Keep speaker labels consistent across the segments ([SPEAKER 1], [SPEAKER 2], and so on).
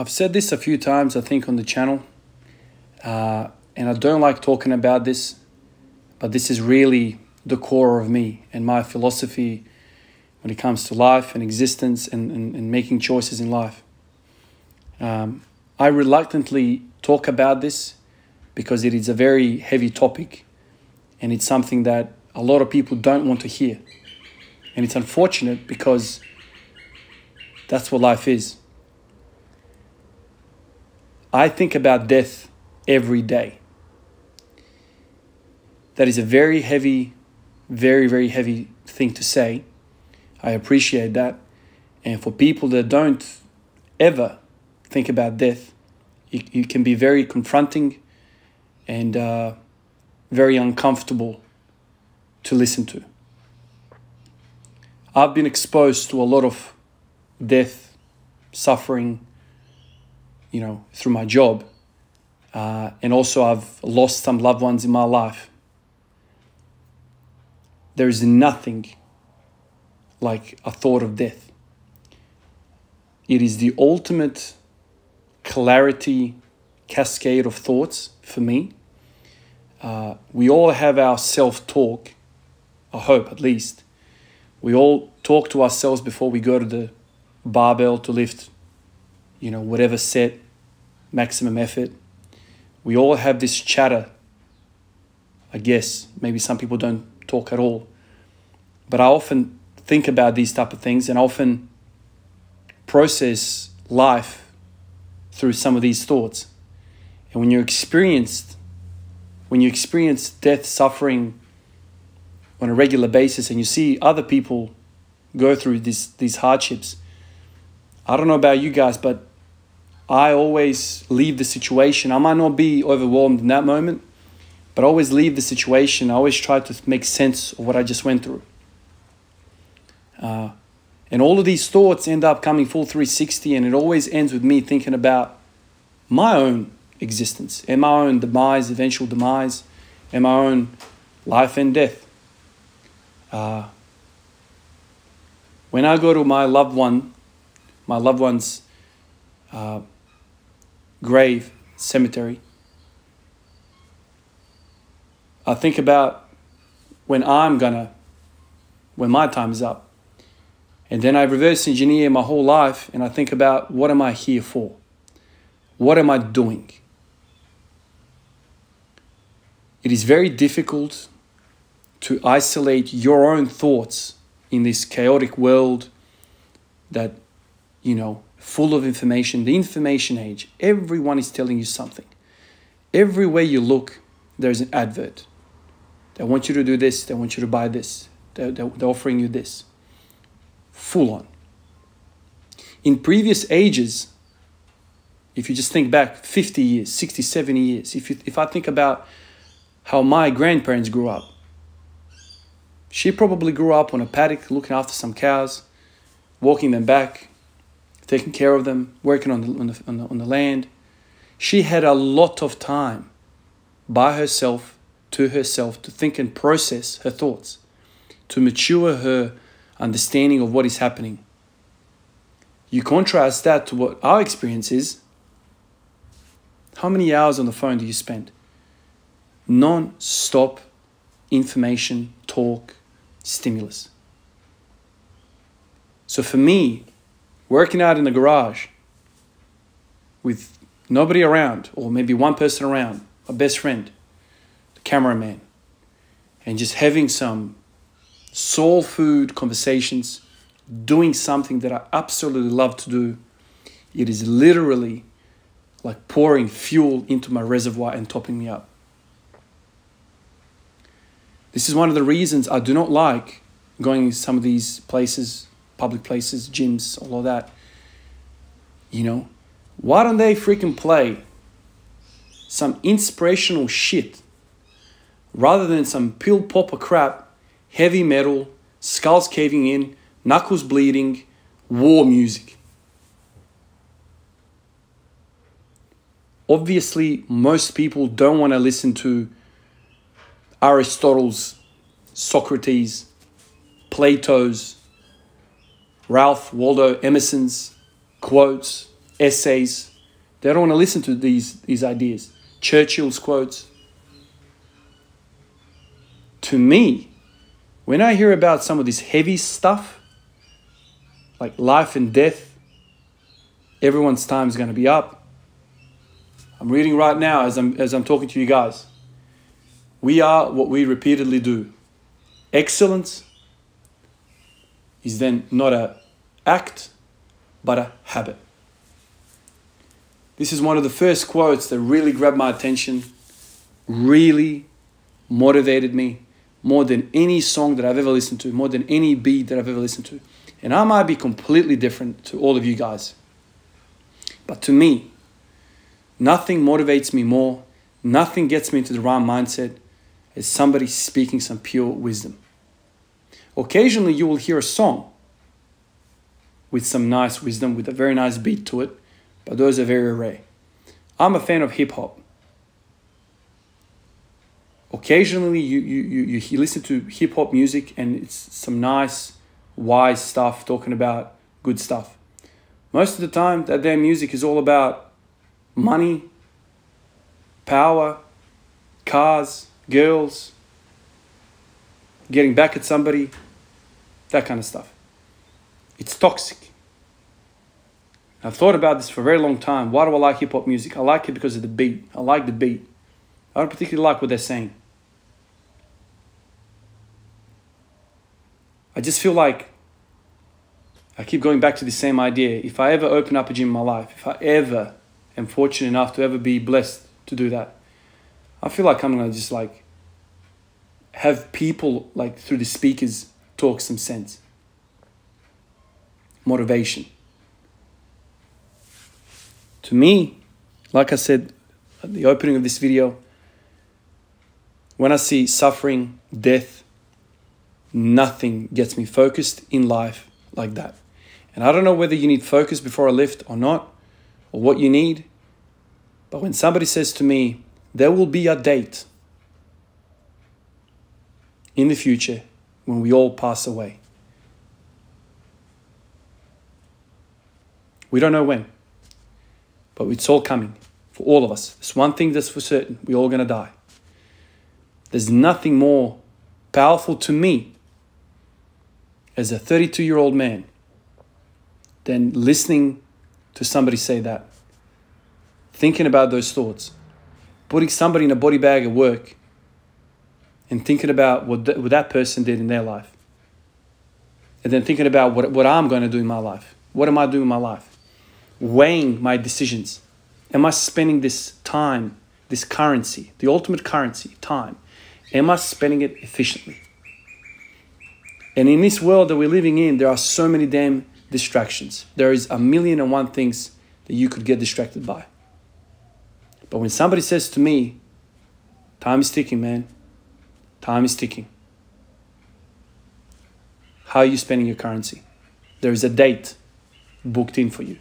[SPEAKER 1] I've said this a few times, I think, on the channel, uh, and I don't like talking about this, but this is really the core of me and my philosophy when it comes to life and existence and, and, and making choices in life. Um, I reluctantly talk about this because it is a very heavy topic and it's something that a lot of people don't want to hear. And it's unfortunate because that's what life is. I think about death every day. That is a very heavy, very, very heavy thing to say. I appreciate that. And for people that don't ever think about death, it, it can be very confronting and uh, very uncomfortable to listen to. I've been exposed to a lot of death, suffering, you know, through my job. Uh, and also, I've lost some loved ones in my life. There is nothing like a thought of death. It is the ultimate clarity cascade of thoughts for me. Uh, we all have our self talk, I hope at least. We all talk to ourselves before we go to the barbell to lift, you know, whatever set, maximum effort. We all have this chatter. I guess maybe some people don't talk at all. But I often think about these type of things and often process life through some of these thoughts. And when you're experienced, when you experience death, suffering on a regular basis, and you see other people go through these these hardships, I don't know about you guys, but I always leave the situation. I might not be overwhelmed in that moment, but I always leave the situation. I always try to make sense of what I just went through. Uh, and all of these thoughts end up coming full 360, and it always ends with me thinking about my own existence and my own demise, eventual demise, and my own life and death. Uh, when I go to my loved one my loved one's uh, grave cemetery, I think about when I'm gonna, when my time is up. And then I reverse engineer my whole life and I think about what am I here for? What am I doing? It is very difficult to isolate your own thoughts in this chaotic world that you know, full of information, the information age. Everyone is telling you something. Everywhere you look, there's an advert. They want you to do this, they want you to buy this, they're, they're, they're offering you this. Full on. In previous ages, if you just think back 50 years, 60, 70 years, if, you, if I think about how my grandparents grew up, she probably grew up on a paddock looking after some cows, walking them back, taking care of them, working on the, on the, on the, on the land. She had a lot of time by herself, to herself, to think and process her thoughts, to mature her understanding of what is happening. You contrast that to what our experience is. How many hours on the phone do you spend? Non stop information, talk, stimulus. So for me, working out in the garage with nobody around, or maybe one person around, a best friend, the cameraman, and just having some soul food conversations, doing something that I absolutely love to do. It is literally like pouring fuel into my reservoir and topping me up. This is one of the reasons I do not like going to some of these places public places, gyms, all of that. You know, why don't they freaking play some inspirational shit rather than some pill popper crap, heavy metal, skulls caving in, knuckles bleeding, war music? Obviously, most people don't want to listen to Aristotle's, Socrates, Plato's, Ralph Waldo Emerson's quotes, essays. They don't want to listen to these, these ideas. Churchill's quotes. To me, when I hear about some of this heavy stuff, like life and death, everyone's time is going to be up. I'm reading right now as I'm, as I'm talking to you guys. We are what we repeatedly do. Excellence is then not a act, but a habit. This is one of the first quotes that really grabbed my attention, really motivated me more than any song that I've ever listened to, more than any beat that I've ever listened to. And I might be completely different to all of you guys. But to me, nothing motivates me more, nothing gets me into the right mindset as somebody speaking some pure wisdom. Occasionally, you will hear a song with some nice wisdom, with a very nice beat to it, but those are very rare. I'm a fan of hip hop. Occasionally, you, you, you, you listen to hip hop music and it's some nice, wise stuff talking about good stuff. Most of the time, that their music is all about money, power, cars, girls, getting back at somebody, that kind of stuff. It's toxic. I've thought about this for a very long time. Why do I like hip hop music? I like it because of the beat. I like the beat. I don't particularly like what they're saying. I just feel like I keep going back to the same idea. If I ever open up a gym in my life, if I ever am fortunate enough to ever be blessed to do that, I feel like I'm gonna just like have people like through the speakers talk some sense, motivation. To me, like I said at the opening of this video, when I see suffering, death, nothing gets me focused in life like that. And I don't know whether you need focus before a lift or not, or what you need. But when somebody says to me, there will be a date in the future when we all pass away. We don't know when, but it's all coming for all of us. There's one thing that's for certain we're all going to die. There's nothing more powerful to me as a 32 year old man than listening to somebody say that, thinking about those thoughts putting somebody in a body bag at work and thinking about what, th- what that person did in their life. And then thinking about what, what I'm going to do in my life. What am I doing in my life? Weighing my decisions. Am I spending this time, this currency, the ultimate currency, time? Am I spending it efficiently? And in this world that we're living in, there are so many damn distractions. There is a million and one things that you could get distracted by. But when somebody says to me, time is ticking, man, time is ticking. How are you spending your currency? There is a date booked in for you.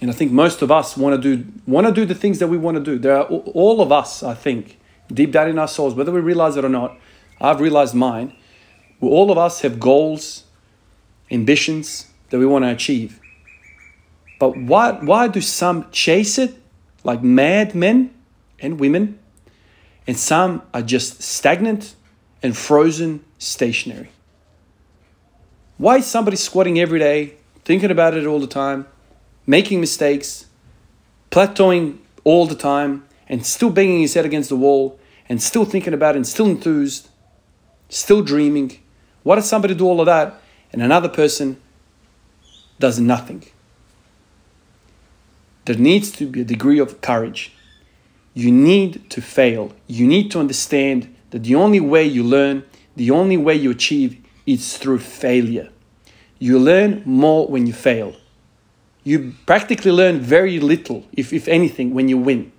[SPEAKER 1] And I think most of us want to do want to do the things that we want to do. There are all of us, I think, deep down in our souls, whether we realize it or not. I've realized mine. All of us have goals, ambitions that we want to achieve. But why, why do some chase it like madmen and women, and some are just stagnant and frozen stationary? Why is somebody squatting every day, thinking about it all the time, making mistakes, plateauing all the time, and still banging his head against the wall, and still thinking about it, and still enthused, still dreaming? Why does somebody do all of that, and another person does nothing? there needs to be a degree of courage. You need to fail. You need to understand that the only way you learn, the only way you achieve is through failure. You learn more when you fail. You practically learn very little, if, if anything, when you win.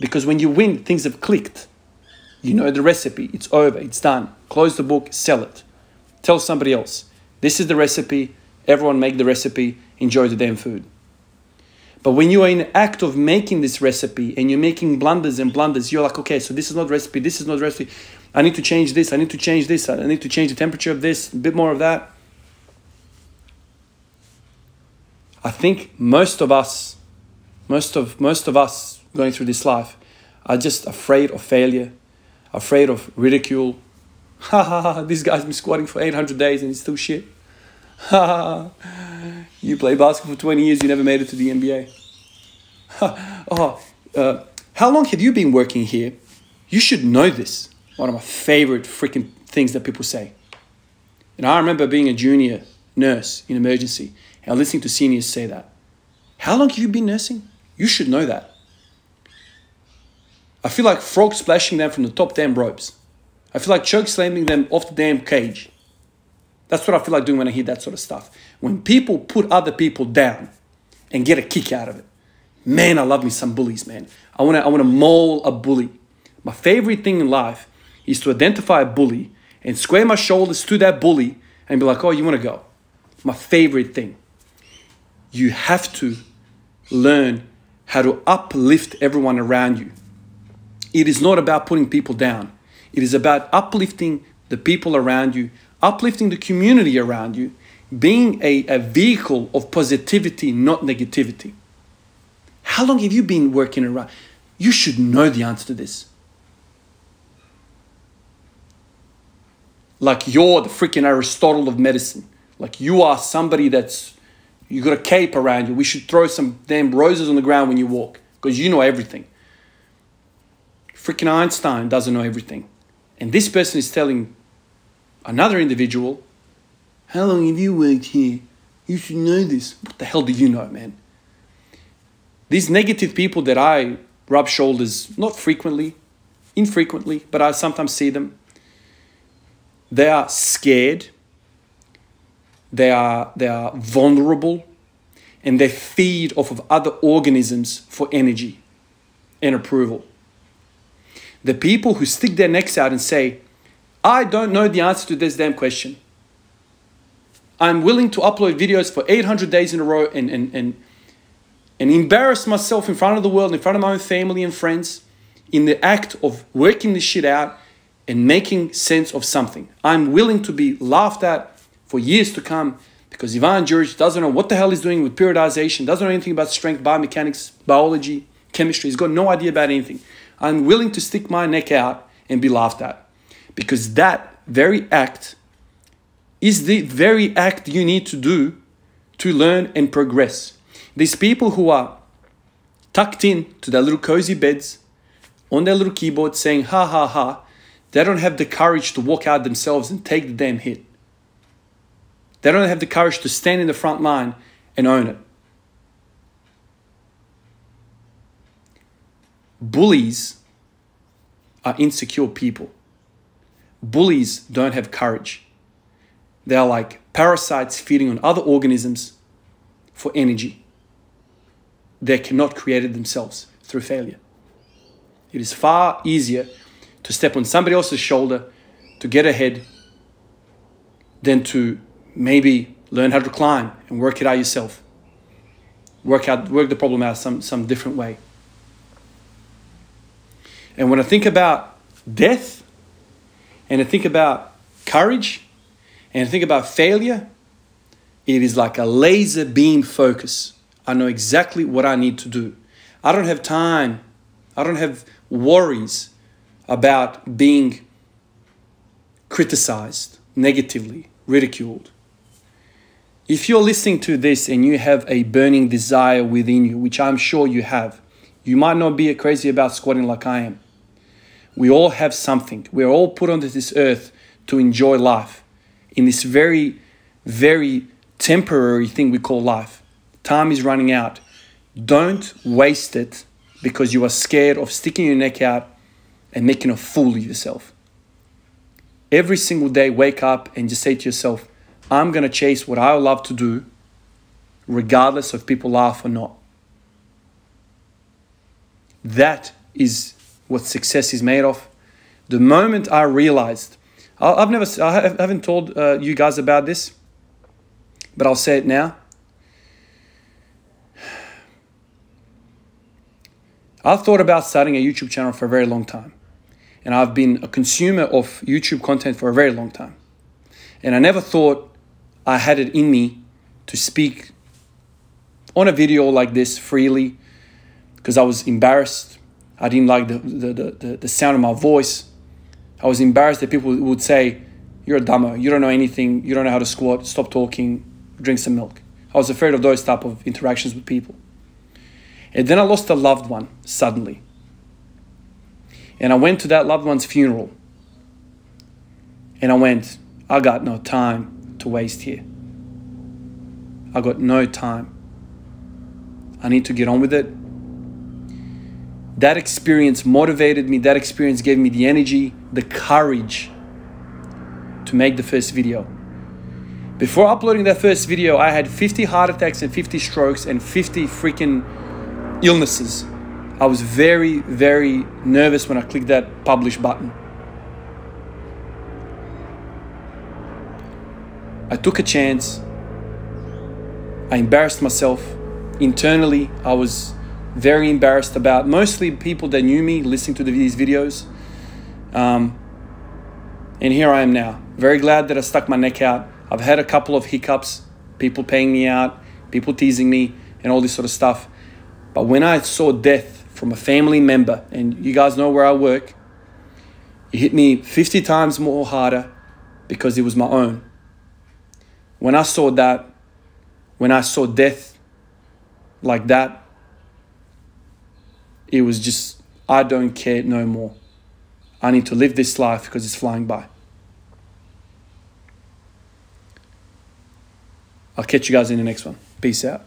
[SPEAKER 1] Because when you win, things have clicked. You know the recipe, it's over, it's done. Close the book, sell it. Tell somebody else, this is the recipe, everyone make the recipe, enjoy the damn food. But when you are in act of making this recipe and you're making blunders and blunders, you're like, okay, so this is not recipe, this is not recipe. I need to change this, I need to change this, I need to change the temperature of this, a bit more of that. I think most of us, most of most of us going through this life, are just afraid of failure, afraid of ridicule. Ha ha ha! This guy's been squatting for 800 days and he's still shit. You play basketball for 20 years, you never made it to the NBA. oh, uh, how long have you been working here? You should know this. One of my favorite freaking things that people say. And I remember being a junior nurse in emergency and listening to seniors say that. How long have you been nursing? You should know that. I feel like frog splashing them from the top damn ropes. I feel like choke slamming them off the damn cage. That's what I feel like doing when I hear that sort of stuff. When people put other people down and get a kick out of it. Man, I love me some bullies, man. I wanna I wanna maul a bully. My favorite thing in life is to identify a bully and square my shoulders to that bully and be like, oh, you wanna go? My favorite thing. You have to learn how to uplift everyone around you. It is not about putting people down. It is about uplifting the people around you, uplifting the community around you, being a, a vehicle of positivity, not negativity. How long have you been working around? You should know the answer to this. Like you're the freaking Aristotle of medicine. Like you are somebody that's, you got a cape around you. We should throw some damn roses on the ground when you walk because you know everything. Freaking Einstein doesn't know everything. And this person is telling another individual, How long have you worked here? You should know this. What the hell do you know, man? These negative people that I rub shoulders, not frequently, infrequently, but I sometimes see them, they are scared, they are, they are vulnerable, and they feed off of other organisms for energy and approval. The people who stick their necks out and say, I don't know the answer to this damn question. I'm willing to upload videos for 800 days in a row and, and, and, and embarrass myself in front of the world, in front of my own family and friends, in the act of working this shit out and making sense of something. I'm willing to be laughed at for years to come because Ivan Djuric doesn't know what the hell he's doing with periodization, doesn't know anything about strength, biomechanics, biology, chemistry. He's got no idea about anything. I'm willing to stick my neck out and be laughed at. Because that very act is the very act you need to do to learn and progress. These people who are tucked in to their little cozy beds on their little keyboard saying ha ha ha, they don't have the courage to walk out themselves and take the damn hit. They don't have the courage to stand in the front line and own it. Bullies are insecure people. Bullies don't have courage. They are like parasites feeding on other organisms for energy. They cannot create it themselves through failure. It is far easier to step on somebody else's shoulder to get ahead than to maybe learn how to climb and work it out yourself. Work out work the problem out some, some different way. And when I think about death, and to think about courage, and I think about failure, it is like a laser beam focus. I know exactly what I need to do. I don't have time, I don't have worries about being criticized negatively, ridiculed. If you're listening to this and you have a burning desire within you, which I'm sure you have, you might not be crazy about squatting like I am. We all have something. We're all put onto this earth to enjoy life in this very, very temporary thing we call life. Time is running out. Don't waste it because you are scared of sticking your neck out and making a fool of yourself. Every single day, wake up and just say to yourself, I'm going to chase what I love to do, regardless of people laugh or not. That is what success is made of. The moment I realized, I've never, I haven't told uh, you guys about this, but I'll say it now. I've thought about starting a YouTube channel for a very long time. And I've been a consumer of YouTube content for a very long time. And I never thought I had it in me to speak on a video like this freely because I was embarrassed. I didn't like the, the, the, the, sound of my voice. I was embarrassed that people would say, You're a dumber. You don't know anything. You don't know how to squat. Stop talking. Drink some milk. I was afraid of those type of interactions with people. And then I lost a loved one suddenly. And I went to that loved one's funeral. And I went, I got no time to waste here. I got no time. I need to get on with it. That experience motivated me. That experience gave me the energy, the courage to make the first video. Before uploading that first video, I had 50 heart attacks and 50 strokes and 50 freaking illnesses. I was very, very nervous when I clicked that publish button. I took a chance. I embarrassed myself. Internally, I was very embarrassed about mostly people that knew me listening to these videos. Um, and here I am now. Very glad that I stuck my neck out. I've had a couple of hiccups, people paying me out, people teasing me, and all this sort of stuff. But when I saw death from a family member, and you guys know where I work, it hit me 50 times more harder because it was my own. When I saw that, when I saw death like that, it was just, I don't care no more. I need to live this life because it's flying by. I'll catch you guys in the next one. Peace out.